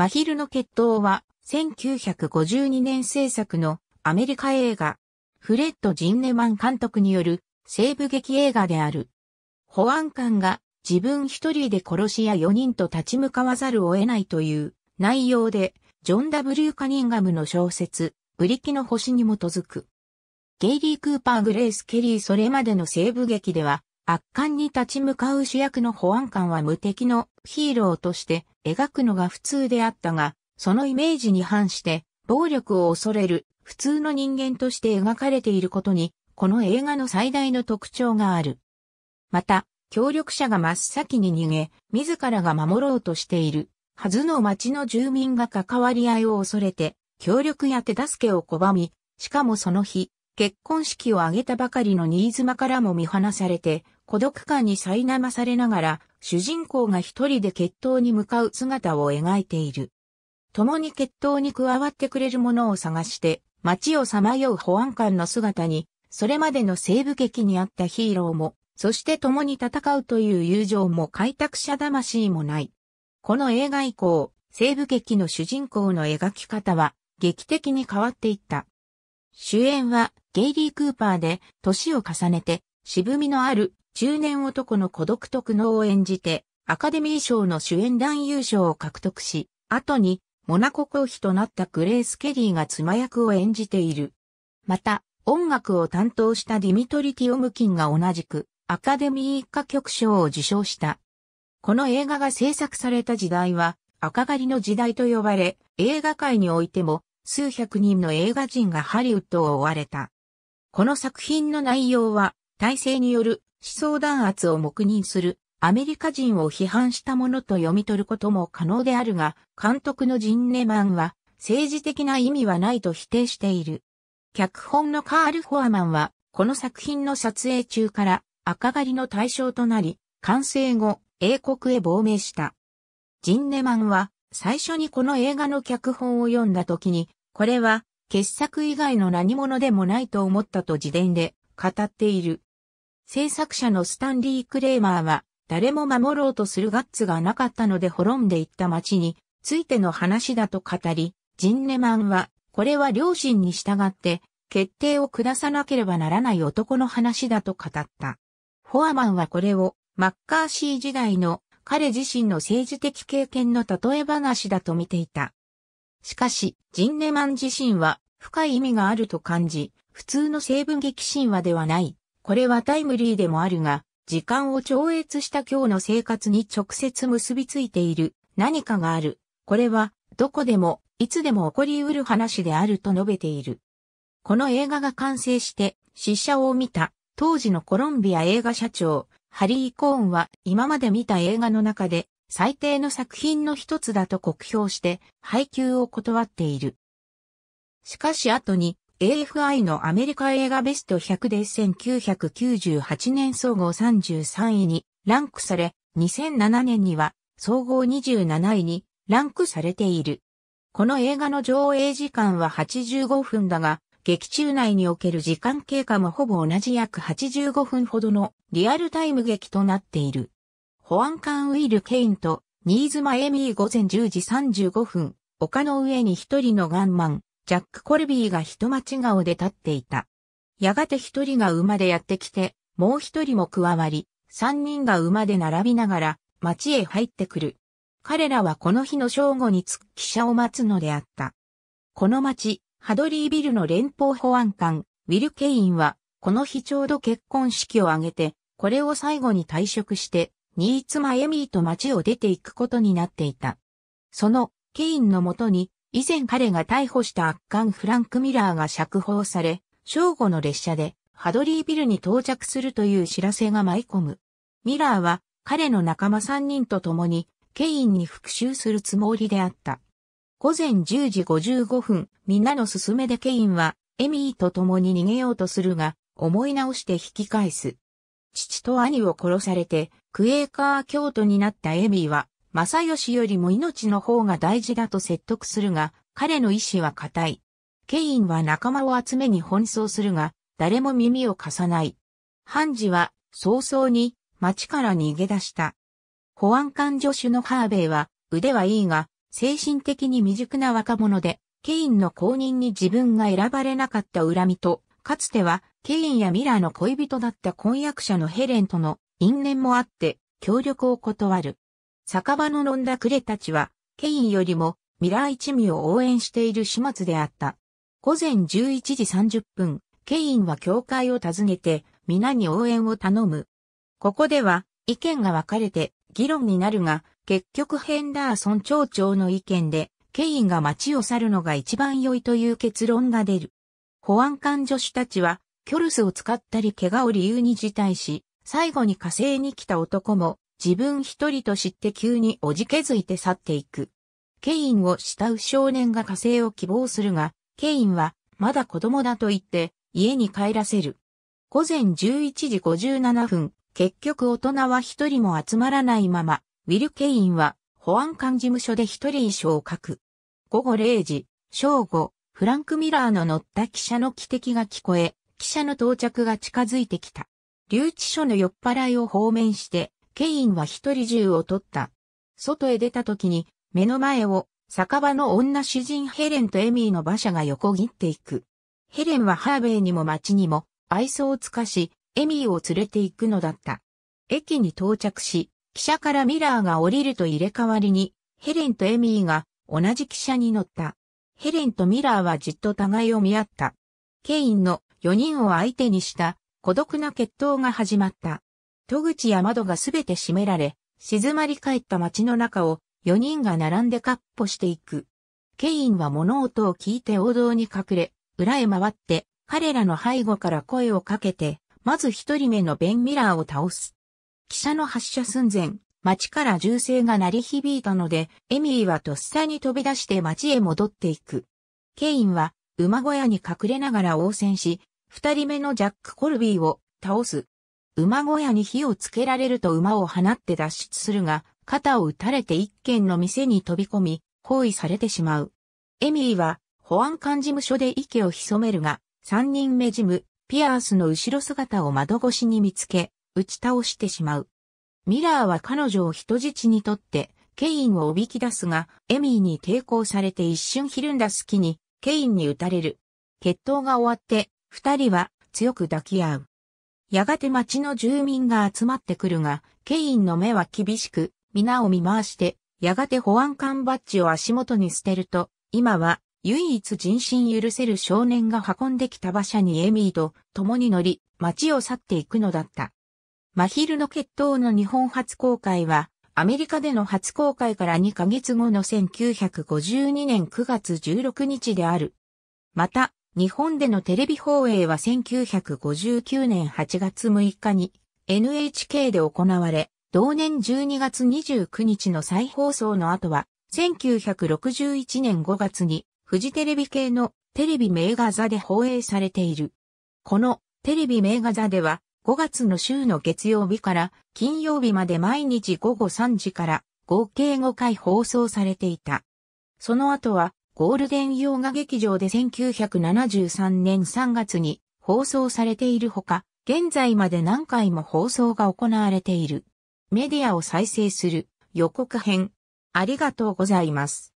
真昼の決闘は1952年制作のアメリカ映画フレッド・ジンネマン監督による西部劇映画である。保安官が自分一人で殺し屋4人と立ち向かわざるを得ないという内容でジョン・ W・ カニンガムの小説ブリキの星に基づく。ゲイリー・クーパー・グレース・ケリーそれまでの西部劇では圧巻に立ち向かう主役の保安官は無敵のヒーローとして描くのが普通であったが、そのイメージに反して暴力を恐れる普通の人間として描かれていることに、この映画の最大の特徴がある。また、協力者が真っ先に逃げ、自らが守ろうとしているはずの町の住民が関わり合いを恐れて、協力や手助けを拒み、しかもその日、結婚式を挙げたばかりの新妻からも見放されて、孤独感に苛まされながら、主人公が一人で決闘に向かう姿を描いている。共に決闘に加わってくれるものを探して、街をさまよう保安官の姿に、それまでの西部劇にあったヒーローも、そして共に戦うという友情も開拓者魂もない。この映画以降、西部劇の主人公の描き方は、劇的に変わっていった。主演は、ゲイリー・クーパーで、年を重ねて、渋みのある中年男の孤独と苦悩を演じて、アカデミー賞の主演男優賞を獲得し、後にモナコ公妃となったグレース・ケリーが妻役を演じている。また、音楽を担当したディミトリ・ティオムキンが同じくアカデミー歌曲賞を受賞した。この映画が制作された時代は赤狩りの時代と呼ばれ、映画界においても数百人の映画人がハリウッドを追われた。この作品の内容は体制による思想弾圧を黙認するアメリカ人を批判したものと読み取ることも可能であるが、監督のジンネマンは政治的な意味はないと否定している。脚本のカール・フォアマンは、この作品の撮影中から赤狩りの対象となり、完成後、英国へ亡命した。ジンネマンは、最初にこの映画の脚本を読んだ時に、これは、傑作以外の何者でもないと思ったと自伝で語っている。制作者のスタンリー・クレーマーは、誰も守ろうとするガッツがなかったので滅んでいった町についての話だと語り、ジンネマンは、これは両親に従って決定を下さなければならない男の話だと語った。フォアマンはこれをマッカーシー時代の彼自身の政治的経験の例え話だと見ていた。しかし、ジンネマン自身は深い意味があると感じ、普通の西部劇神話ではない。これはタイムリーでもあるが、時間を超越した今日の生活に直接結びついている何かがある。これはどこでもいつでも起こり得る話であると述べている。この映画が完成して死者を見た当時のコロンビア映画社長ハリー・コーンは今まで見た映画の中で最低の作品の一つだと酷評して配給を断っている。しかし後に AFI のアメリカ映画ベスト100で1998年総合33位にランクされ、2007年には総合27位にランクされている。この映画の上映時間は85分だが、劇中内における時間経過もほぼ同じ約85分ほどのリアルタイム劇となっている。保安官ウィル・ケインとニーズ・マエミー午前10時35分、丘の上に一人のガンマン、ジャック・コルビーが人待ち顔で立っていた。やがて一人が馬でやってきて、もう一人も加わり、三人が馬で並びながら街へ入ってくる。彼らはこの日の正午に着く汽車を待つのであった。この街、ハドリービルの連邦保安官、ウィル・ケインは、この日ちょうど結婚式を挙げて、これを最後に退職して、新妻エミーと街を出ていくことになっていた。その、ケインのもとに、以前彼が逮捕した圧巻フランク・ミラーが釈放され、正午の列車でハドリービルに到着するという知らせが舞い込む。ミラーは彼の仲間3人と共にケインに復讐するつもりであった。午前10時55分、みんなの勧めでケインはエミーと共に逃げようとするが、思い直して引き返す。父と兄を殺されて、クエーカー京都になったエミーは、正義よりも命の方が大事だと説得するが、彼の意志は固い。ケインは仲間を集めに奔走するが、誰も耳を貸さない。ハンジは早々に町から逃げ出した。保安官助手のハーベイは腕はいいが、精神的に未熟な若者で、ケインの公認に自分が選ばれなかった恨みと、かつてはケインやミラーの恋人だった婚約者のヘレンとの因縁もあって、協力を断る。酒場の飲んだクレたちは、ケインよりもミラー一味を応援している始末であった。午前11時30分、ケインは教会を訪ねて、皆に応援を頼む。ここでは、意見が分かれて、議論になるが、結局ヘンダーソン町長の意見で、ケインが町を去るのが一番良いという結論が出る。保安官助手たちは、キョルスを使ったり怪我を理由に辞退し、最後に火星に来た男も、自分一人と知って急におじけづいて去っていく。ケインを慕う少年が火星を希望するが、ケインは、まだ子供だと言って、家に帰らせる。午前11時57分、結局大人は一人も集まらないまま、ウィル・ケインは保安官事務所で一人衣装を書く。午後0時、正午、フランク・ミラーの乗った汽車の汽笛が聞こえ、汽車の到着が近づいてきた。留置所の酔っ払いを放免して、ケインは一人銃を取った。外へ出た時に、目の前を、酒場の女主人ヘレンとエミーの馬車が横切っていく。ヘレンはハーベイにも街にも、愛想を尽かし、エミーを連れて行くのだった。駅に到着し、汽車からミラーが降りると入れ替わりに、ヘレンとエミーが同じ汽車に乗った。ヘレンとミラーはじっと互いを見合った。ケインの4人を相手にした孤独な決闘が始まった。戸口や窓がすべて閉められ、静まり返った街の中を4人が並んでカッ歩していく。ケインは物音を聞いて王道に隠れ、裏へ回って彼らの背後から声をかけて、まず一人目のベン・ミラーを倒す。汽車の発車寸前、街から銃声が鳴り響いたので、エミリーはとっさに飛び出して街へ戻っていく。ケインは馬小屋に隠れながら応戦し、二人目のジャック・コルビーを倒す。馬小屋に火をつけられると馬を放って脱出するが、肩を撃たれて一軒の店に飛び込み、包囲されてしまう。エミーは保安官事務所で息を潜めるが、三人目ジム、ピアースの後ろ姿を窓越しに見つけ、打ち倒してしまう。ミラーは彼女を人質にとって、ケインをおびき出すが、エミーに抵抗されて一瞬ひるんだ隙に、ケインに撃たれる。決闘が終わって、二人は強く抱き合う。やがて町の住民が集まってくるが、ケインの目は厳しく、皆を見回して、やがて保安官バッジを足元に捨てると、今は唯一人心許せる少年が運んできた馬車にエミーと共に乗り、街を去っていくのだった。真昼の決闘の日本初公開は、アメリカでの初公開から2ヶ月後の1952年9月16日である。また、日本でのテレビ放映は1959年8月6日に NHK で行われ、同年12月29日の再放送の後は、1961年5月にフジテレビ系のテレビ名画座で放映されている。このテレビ名画座では5月の週の月曜日から金曜日まで毎日午後3時から合計5回放送されていた。その後はゴールデン洋画劇場で1973年3月に放送されているほか、現在まで何回も放送が行われている。メディアを再生する予告編。ありがとうございます。